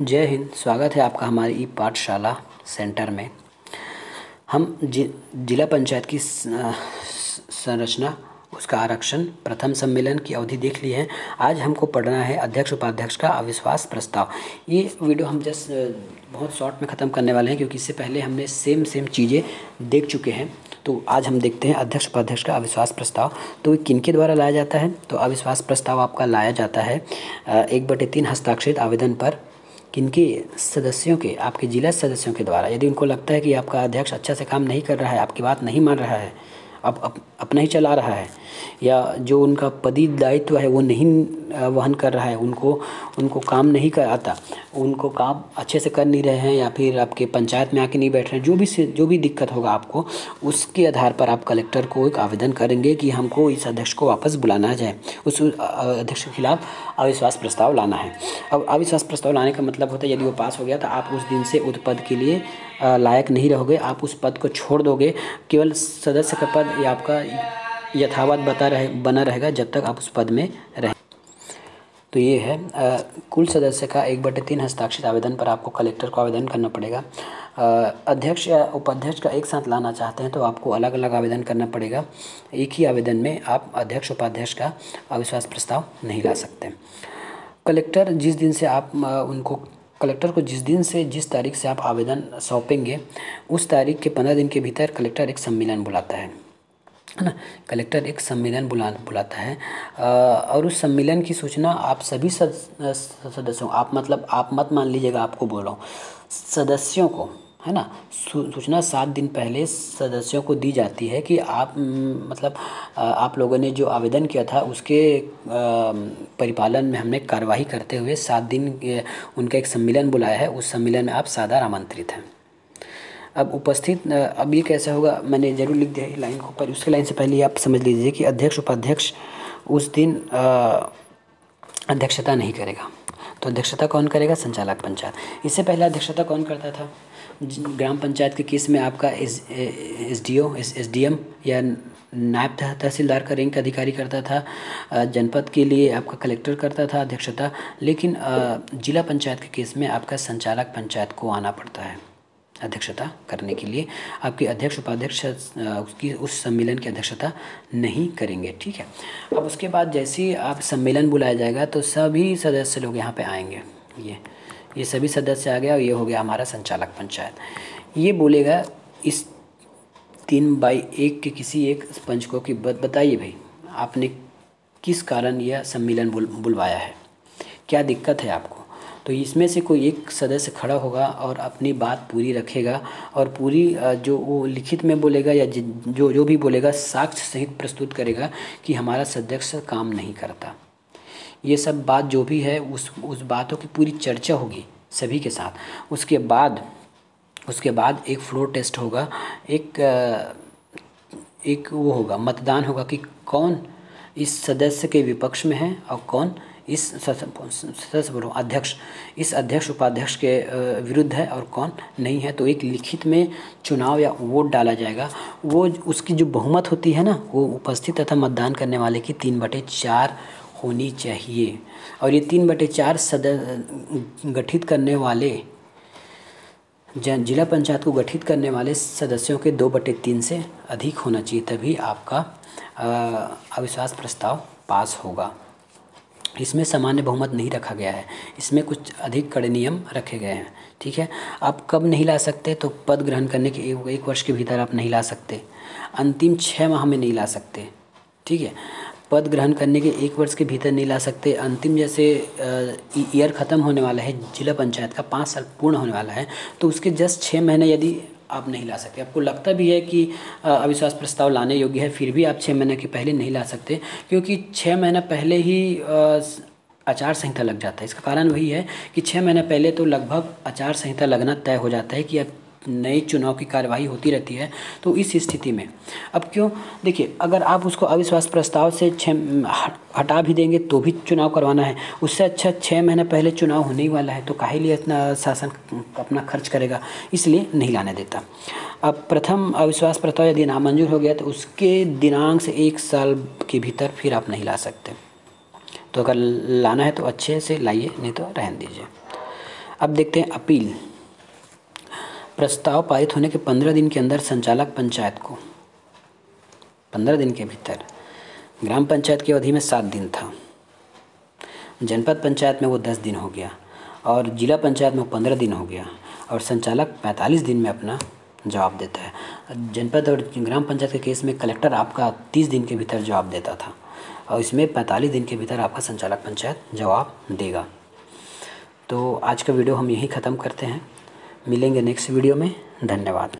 जय हिंद, स्वागत है आपका हमारी ई पाठशाला सेंटर में। हम जि, जिला पंचायत की संरचना, उसका आरक्षण, प्रथम सम्मेलन की अवधि देख ली है। आज हमको पढ़ना है अध्यक्ष उपाध्यक्ष का अविश्वास प्रस्ताव। ये वीडियो हम जस्ट बहुत शॉर्ट में ख़त्म करने वाले हैं, क्योंकि इससे पहले हमने सेम सेम चीज़ें देख चुके हैं। तो आज हम देखते हैं अध्यक्ष उपाध्यक्ष का अविश्वास प्रस्ताव। तो किन के द्वारा लाया जाता है? तो अविश्वास प्रस्ताव आपका लाया जाता है एक बटे तीन हस्ताक्षरित आवेदन पर। किनके सदस्यों के आपके जिला सदस्यों के द्वारा? यदि उनको लगता है कि आपका अध्यक्ष अच्छा से काम नहीं कर रहा है आपकी बात नहीं मान रहा है अब अप, अपना ही चला रहा है या जो उनका पदी दायित्व है वो नहीं वहन कर रहा है, उनको उनको काम नहीं कर आता। उनको काम अच्छे से कर नहीं रहे हैं या फिर आपके पंचायत में आके नहीं बैठ रहे हैं, जो भी जो भी दिक्कत होगा आपको, उसके आधार पर आप कलेक्टर को एक आवेदन करेंगे कि हमको इस अध्यक्ष को वापस बुलाना जाए। उस अध्यक्ष के खिलाफ अविश्वास प्रस्ताव लाना है। अब अविश्वास प्रस्ताव लाने का मतलब होता है, यदि वो पास हो गया तो आप उस दिन से उस पद के लिए लायक नहीं रहोगे। आप उस पद को छोड़ दोगे। केवल सदस्य का पद या आपका यथावत बता रहे, बना रहेगा जब तक आप उस पद में रहें तो ये है आ, कुल सदस्य का एक बटे तीन हस्ताक्षरित आवेदन पर आपको कलेक्टर को आवेदन करना पड़ेगा। अध्यक्ष या उपाध्यक्ष का एक साथ लाना चाहते हैं तो आपको अलग अलग आवेदन करना पड़ेगा। एक ही आवेदन में आप अध्यक्ष उपाध्यक्ष का अविश्वास प्रस्ताव नहीं ला सकते। कलेक्टर जिस दिन से आप उनको कलेक्टर को जिस दिन से जिस तारीख से आप आवेदन सौंपेंगे उस तारीख के पंद्रह दिन के भीतर कलेक्टर एक सम्मेलन बुलाता है। है ना? कलेक्टर एक सम्मेलन बुला, बुलाता है। और उस सम्मेलन की सूचना आप सभी सदस्यों, आप मतलब आप मत मान लीजिएगा, आपको बोल रहा हूँ। सदस्यों को, है ना? सूचना सात दिन पहले सदस्यों को दी जाती है कि आप मतलब आप लोगों ने जो आवेदन किया था, उसके परिपालन में हमने कार्रवाई करते हुए सात दिन उनका एक सम्मेलन बुलाया है। उस सम्मेलन में आप सादा आमंत्रित हैं। अब उपस्थित अब ये कैसे होगा, मैंने ज़रूर लिख दिया लाइन को, पर उसके लाइन से पहले आप समझ लीजिए कि अध्यक्ष, उपाध्यक्ष उस दिन अध्यक्षता नहीं करेगा। तो अध्यक्षता कौन करेगा? संचालक पंचायत। इससे पहले अध्यक्षता कौन करता था? ग्राम पंचायत के केस में आपका S S D O S D M या नायब तहसीलदार का रैंक अधिकारी करता था जनपद के लिए आपका कलेक्टर करता था अध्यक्षता, लेकिन जिला पंचायत के केस में आपका संचालक पंचायत को आना पड़ता है। अध्यक्षता करने के लिए आपके अध्यक्ष, उपाध्यक्ष उसकी, उस सम्मेलन की अध्यक्षता नहीं करेंगे, ठीक है? अब उसके बाद जैसे ही आप सम्मेलन बुलाया जाएगा तो सभी सदस्य लोग यहाँ पे आएँगे। ये ये सभी सदस्य आ गया और ये हो गया हमारा संचालक पंचायत। ये बोलेगा इस तीन बाई एक के किसी एक पंच को कि बताइए भाई, आपने किस कारण यह सम्मेलन बुल, बुलवाया है? क्या दिक्कत है आपको? तो इसमें से कोई एक सदस्य खड़ा होगा और अपनी बात पूरी रखेगा और पूरी जो वो लिखित में बोलेगा या जो जो भी बोलेगा, साक्ष्य सहित प्रस्तुत करेगा कि हमारा सदस्य काम नहीं करता। ये सब बात जो भी है, उस उस बातों की पूरी चर्चा होगी सभी के साथ। उसके बाद उसके बाद एक फ्लोर टेस्ट होगा, एक एक वो होगा, मतदान होगा कि कौन इस सदस्य के विपक्ष में है और कौन इस सदस्य बोलो अध्यक्ष, इस अध्यक्ष उपाध्यक्ष के विरुद्ध है और कौन नहीं है तो एक लिखित में चुनाव या वोट डाला जाएगा। वो उसकी जो बहुमत होती है ना, वो उपस्थित तथा मतदान करने वाले की तीन बटे चार होनी चाहिए। और ये तीन बटे चार सदस्य गठित करने वाले जिला पंचायत को गठित करने वाले सदस्यों के दो बटे तीन से अधिक होना चाहिए, तभी आपका अविश्वास प्रस्ताव पास होगा। इसमें सामान्य बहुमत नहीं रखा गया है। इसमें कुछ अधिक कड़े नियम रखे गए हैं। ठीक है? आप कब नहीं ला सकते तो पद ग्रहण करने के एक, वर्ष के भीतर आप नहीं ला सकते। अंतिम छः माह में नहीं ला सकते। ठीक है? पद ग्रहण करने के एक वर्ष के भीतर नहीं ला सकते। अंतिम जैसे ईयर ख़त्म होने वाला है जिला पंचायत का पाँच साल पूर्ण होने वाला है तो उसके जस्ट छः महीने यदि आप नहीं ला सकते। आपको लगता भी है कि अविश्वास प्रस्ताव लाने योग्य है, फिर भी आप छः महीने के पहले नहीं ला सकते, क्योंकि छः महीना पहले ही आचार संहिता लग जाता है। इसका कारण वही है कि छः महीने पहले तो लगभग आचार संहिता लगना तय हो जाता है कि अब नई चुनाव की कार्यवाही होती रहती है तो इस स्थिति में। अब क्यों? देखिए, अगर आप उसको अविश्वास प्रस्ताव से छः हटा भी देंगे तो भी चुनाव करवाना है। उससे अच्छा छः महीने पहले चुनाव होने ही वाला है तो काहे लिए इतना शासन अपना खर्च करेगा? इसलिए नहीं लाने देता। अब प्रथम अविश्वास प्रस्ताव यदि नामंजूर हो गया तो उसके दिनांक से एक साल के भीतर फिर आप नहीं ला सकते। तो अगर लाना है तो अच्छे से लाइए, नहीं तो रहन दीजिए। अब देखते हैं अपील। प्रस्ताव पारित होने के पंद्रह दिन के अंदर संचालक पंचायत को। पंद्रह दिन के भीतर। ग्राम पंचायत की अवधि में सात दिन था। जनपद पंचायत में वो दस दिन हो गया और जिला पंचायत में पंद्रह दिन हो गया और संचालक पैंतालीस दिन में अपना जवाब देता है। जनपद और ग्राम पंचायत के केस में कलेक्टर आपका तीस दिन के भीतर जवाब देता था और इसमें पैंतालीस दिन के भीतर आपका संचालक पंचायत जवाब देगा। तो आज का वीडियो हम यहीं ख़त्म करते हैं। मिलेंगे नेक्स्ट वीडियो में। धन्यवाद।